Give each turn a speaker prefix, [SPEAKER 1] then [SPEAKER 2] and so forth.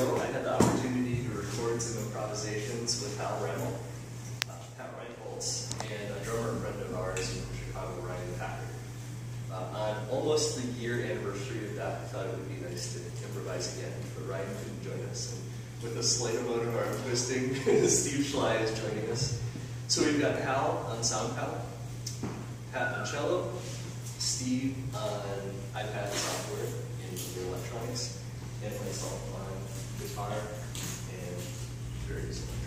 [SPEAKER 1] I had the opportunity to record some improvisations with Hal Rammel, uh, Pat Reinholz, and a drummer friend of ours from Chicago, Ryan Packard. Uh, on almost the year anniversary of that, I thought it would be nice to improvise again, but Ryan couldn't join us. And with a slight amount of arm twisting, Steve Schlei is joining us. So we've got Hal on sound palette, Pat on cello, Steve on iPad software and electronics, and myself on guitar and very electronics.